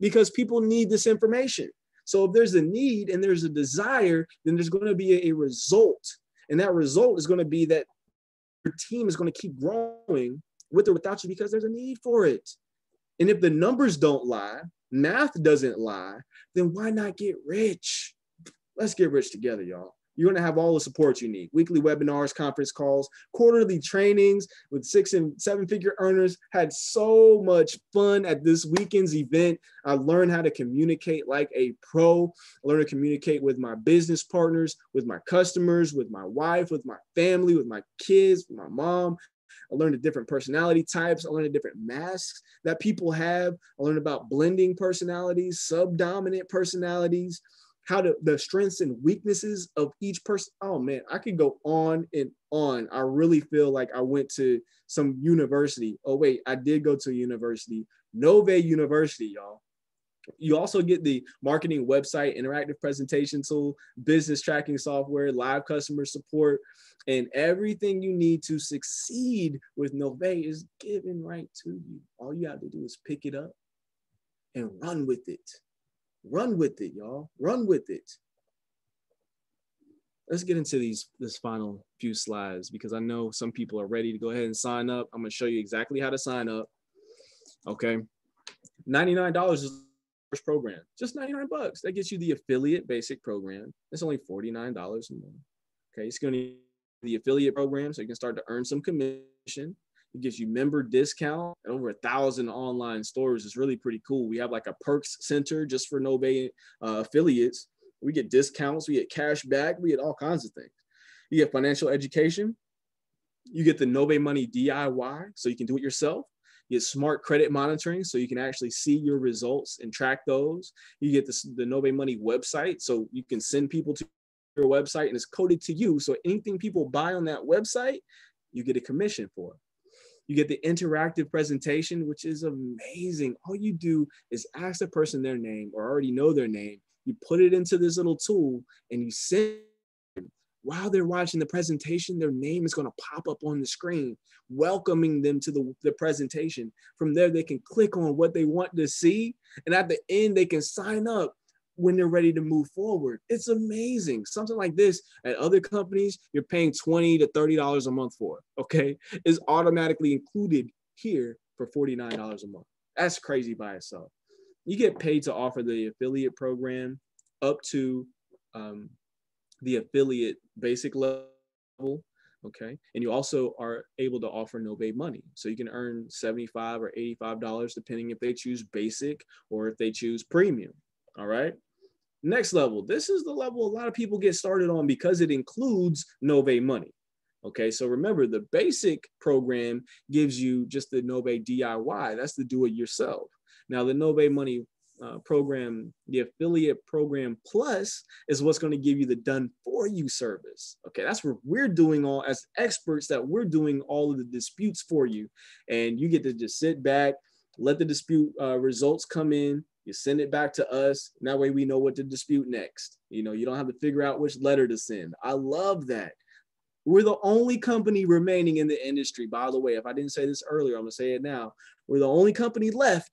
because people need this information. So if there's a need and there's a desire, then there's going to be a, result. And that result is going to be that your team is going to keep growing with or without you because there's a need for it. And if the numbers don't lie, math doesn't lie, then why not get rich? Let's get rich together, y'all. You're going to have all the support you need weekly webinars, conference calls, quarterly trainings with six and seven figure earners. Had so much fun at this weekend's event. I learned how to communicate like a pro, I learned to communicate with my business partners, with my customers, with my wife, with my family, with my kids, with my mom, I learned the different personality types. I learned the different masks that people have. I learned about blending personalities, subdominant personalities, how to the strengths and weaknesses of each person. Oh man, I could go on and on. I really feel like I went to some university. Oh wait, I did go to university, Novae University, y'all. You also get the marketing website, interactive presentation tool, business tracking software, live customer support, and everything you need to succeed with Novae is given right to you. All you have to do is pick it up and run with it. Run with it, y'all. Run with it. Let's get into these this final few slides because I know some people are ready to go ahead and sign up. I'm going to show you exactly how to sign up. Okay. $99 is program. Just 99 bucks. That gets you the affiliate basic program. It's only $49 a month. Okay. It's going to be the affiliate program so you can start to earn some commission. It gives you member discount at over a thousand online stores. It's really pretty cool. We have like a perks center just for Novae uh, affiliates. We get discounts, we get cash back, we get all kinds of things. You get financial education. You get the Novae Money DIY, so you can do it yourself. You get smart credit monitoring, so you can actually see your results and track those. You get the, Novae Money website, so you can send people to your website and it's coded to you. So anything people buy on that website, you get a commission for. You get the interactive presentation, which is amazing. All you do is ask the person their name or already know their name. You put it into this little tool and you send while they're watching the presentation, their name is going to pop up on the screen, welcoming them to the, the presentation. From there, they can click on what they want to see. And at the end, they can sign up when they're ready to move forward. It's amazing. Something like this at other companies, you're paying 20 to $30 a month for, okay, is automatically included here for $49 a month. That's crazy by itself. You get paid to offer the affiliate program up to um, the affiliate basic level. Okay. And you also are able to offer Novae money. So you can earn 75 or $85 depending if they choose basic or if they choose premium. All right. Next level. This is the level a lot of people get started on because it includes Novae money. Okay, so remember the basic program gives you just the Novae DIY. That's the do it yourself. Now, the Novae money uh, program, the affiliate program plus is what's going to give you the done for you service. Okay, that's what we're doing all as experts that we're doing all of the disputes for you. And you get to just sit back, let the dispute uh, results come in, you send it back to us. And that way we know what to dispute next. You know, you don't have to figure out which letter to send. I love that. We're the only company remaining in the industry. By the way, if I didn't say this earlier, I'm gonna say it now. We're the only company left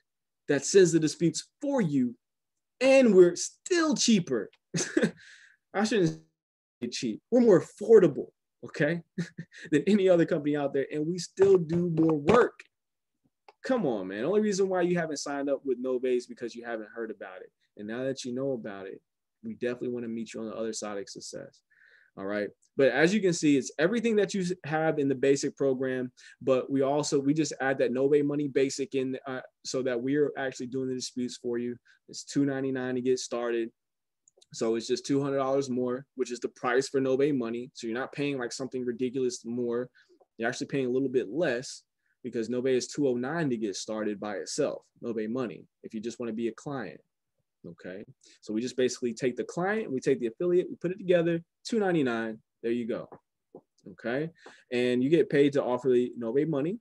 that sends the disputes for you, and we're still cheaper. I shouldn't say cheap. We're more affordable, okay, than any other company out there, and we still do more work. Come on, man. Only reason why you haven't signed up with Novae is because you haven't heard about it. And now that you know about it, we definitely want to meet you on the other side of success. All right. But as you can see, it's everything that you have in the basic program. But we also, we just add that Novae money basic in uh, so that we're actually doing the disputes for you. It's $2.99 to get started. So it's just $200 more, which is the price for Novae money. So you're not paying like something ridiculous more. You're actually paying a little bit less because Novae is 209 to get started by itself, Novae Money, if you just want to be a client. Okay. So we just basically take the client, we take the affiliate, we put it together, 299. There you go. Okay. And you get paid to offer the Novae Money.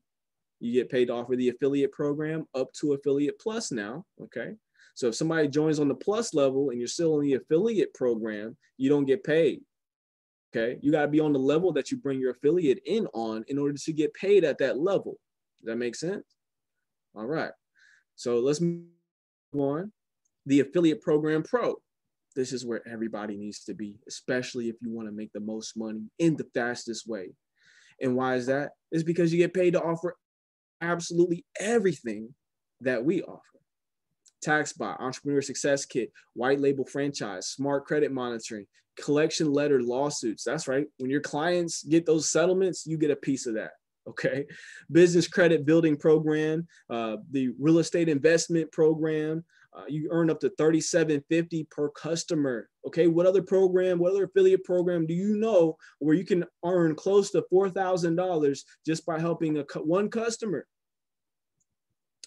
You get paid to offer the affiliate program up to affiliate plus now. Okay. So if somebody joins on the plus level and you're still in the affiliate program, you don't get paid. Okay. You got to be on the level that you bring your affiliate in on in order to get paid at that level. That make sense? All right. So let's move on. The affiliate program pro. This is where everybody needs to be, especially if you want to make the most money in the fastest way. And why is that? It's because you get paid to offer absolutely everything that we offer. TaxBot, Entrepreneur Success Kit, White Label Franchise, Smart Credit Monitoring, Collection Letter Lawsuits. That's right. When your clients get those settlements, you get a piece of that okay. Business credit building program uh, the real estate investment program uh, you earn up to 3750 per customer. Okay. What other program what other affiliate program do you know where you can earn close to $4000 just by helping a one customer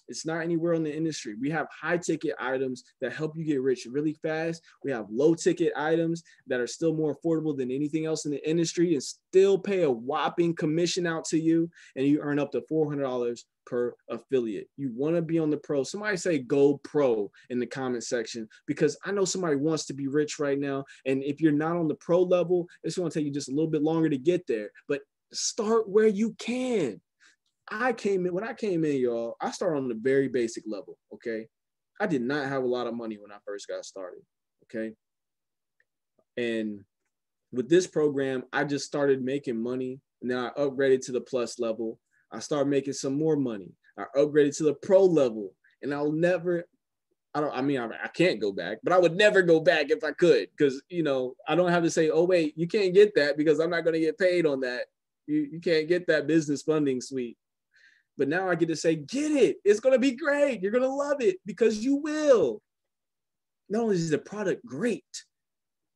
it's not anywhere in the industry. We have high ticket items that help you get rich really fast. We have low ticket items that are still more affordable than anything else in the industry and still pay a whopping commission out to you. And you earn up to $400 per affiliate. You want to be on the pro. Somebody say go pro in the comment section because I know somebody wants to be rich right now. And if you're not on the pro level, it's going to take you just a little bit longer to get there. But start where you can. I came in when I came in, y'all. I started on the very basic level. Okay, I did not have a lot of money when I first got started. Okay, and with this program, I just started making money, and then I upgraded to the plus level. I started making some more money. I upgraded to the pro level, and I'll never. I don't. I mean, I, I can't go back, but I would never go back if I could, because you know I don't have to say, "Oh wait, you can't get that because I'm not going to get paid on that." You you can't get that business funding suite but now I get to say, get it. It's going to be great. You're going to love it because you will. Not only is the product great,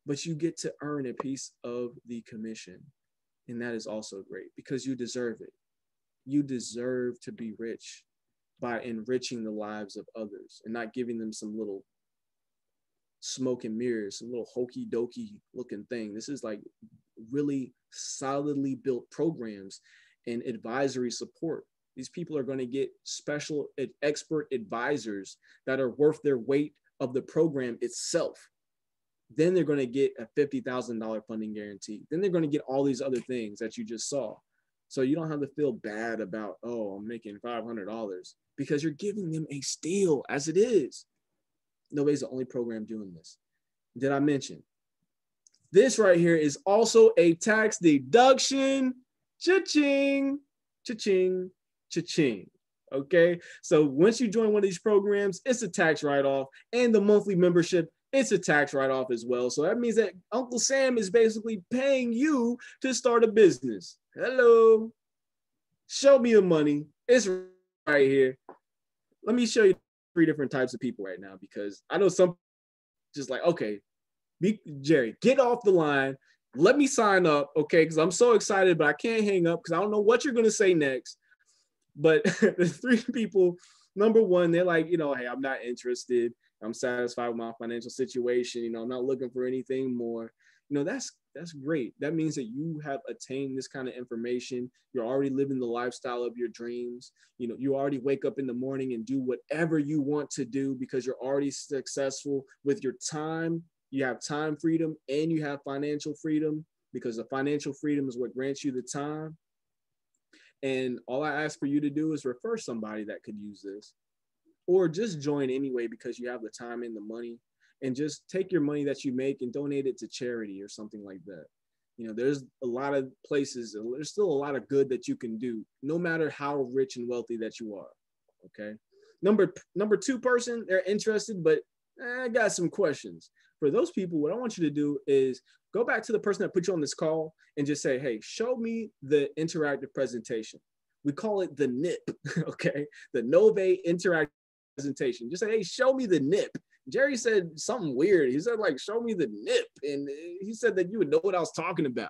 but you get to earn a piece of the commission. And that is also great because you deserve it. You deserve to be rich by enriching the lives of others and not giving them some little smoke and mirrors, some little hokey dokey looking thing. This is like really solidly built programs and advisory support these people are going to get special expert advisors that are worth their weight of the program itself. Then they're going to get a $50,000 funding guarantee. Then they're going to get all these other things that you just saw. So you don't have to feel bad about, oh, I'm making $500 because you're giving them a steal as it is. Novae's the only program doing this. Did I mention? This right here is also a tax deduction. Cha-ching, cha-ching cha-ching. Okay. So once you join one of these programs, it's a tax write-off and the monthly membership, it's a tax write-off as well. So that means that Uncle Sam is basically paying you to start a business. Hello. Show me your money. It's right here. Let me show you three different types of people right now because I know some just like, okay, be, Jerry, get off the line. Let me sign up, okay? Because I'm so excited, but I can't hang up because I don't know what you're going to say next. But the three people, number one, they're like, you know, hey, I'm not interested. I'm satisfied with my financial situation. You know, I'm not looking for anything more. You know, that's that's great. That means that you have attained this kind of information. You're already living the lifestyle of your dreams. You know, you already wake up in the morning and do whatever you want to do because you're already successful with your time. You have time freedom and you have financial freedom because the financial freedom is what grants you the time. And all I ask for you to do is refer somebody that could use this, or just join anyway because you have the time and the money, and just take your money that you make and donate it to charity or something like that. You know, there's a lot of places, there's still a lot of good that you can do, no matter how rich and wealthy that you are. Okay. Number number two person, they're interested, but eh, I got some questions. For those people, what I want you to do is go back to the person that put you on this call and just say, hey, show me the interactive presentation. We call it the NIP, okay? The Novae interactive presentation. Just say, hey, show me the NIP. Jerry said something weird. He said, like, show me the NIP. And he said that you would know what I was talking about.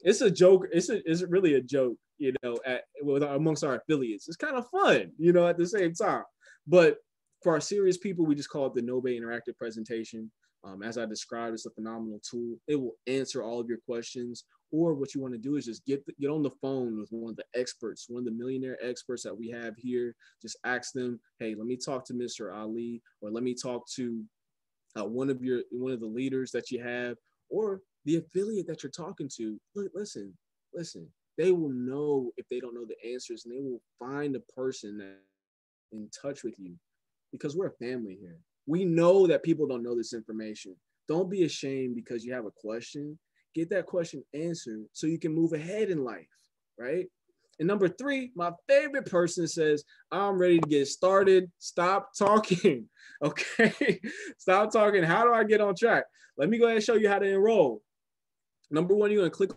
It's a joke. It's, a, it's really a joke. you know, at amongst our affiliates. It's kind of fun, you know, at the same time. But for our serious people, we just call it the Novae Interactive Presentation. Um, as I described, it's a phenomenal tool. It will answer all of your questions. Or what you want to do is just get get on the phone with one of the experts, one of the millionaire experts that we have here. Just ask them, hey, let me talk to Mr. Ali, or let me talk to uh, one of your one of the leaders that you have, or the affiliate that you're talking to. Listen, listen. They will know if they don't know the answers, and they will find a person that in touch with you because we're a family here. We know that people don't know this information. Don't be ashamed because you have a question. Get that question answered so you can move ahead in life, right? And number three, my favorite person says, I'm ready to get started. Stop talking. Okay. Stop talking. How do I get on track? Let me go ahead and show you how to enroll. Number one, you're going to click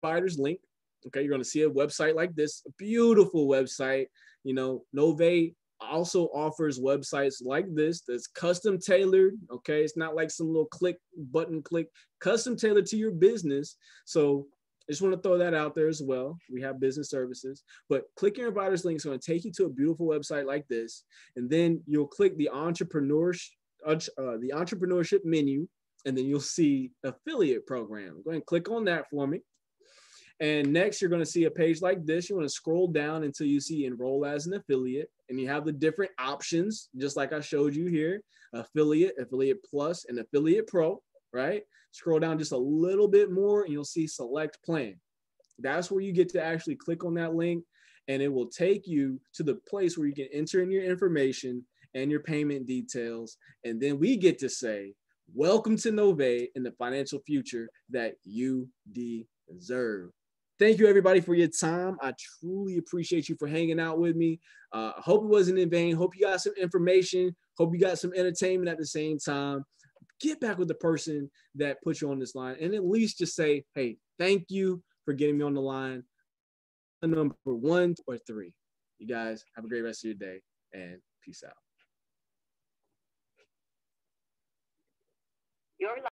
provider's link. Okay. You're going to see a website like this, a beautiful website. You know, Novae also offers websites like this that's custom tailored. Okay, it's not like some little click button click, custom tailored to your business. So I just want to throw that out there as well. We have business services, but click your provider's link is going to take you to a beautiful website like this, and then you'll click the entrepreneurship uh, the entrepreneurship menu, and then you'll see affiliate program. Go ahead and click on that for me. And next, you're going to see a page like this. You want to scroll down until you see enroll as an affiliate, and you have the different options, just like I showed you here affiliate, affiliate plus, and affiliate pro, right? Scroll down just a little bit more, and you'll see select plan. That's where you get to actually click on that link, and it will take you to the place where you can enter in your information and your payment details. And then we get to say, Welcome to Novae in the financial future that you deserve. Thank you, everybody, for your time. I truly appreciate you for hanging out with me. Uh, hope it wasn't in vain. Hope you got some information. Hope you got some entertainment at the same time. Get back with the person that put you on this line and at least just say, hey, thank you for getting me on the line. Number one or three. You guys have a great rest of your day and peace out. Your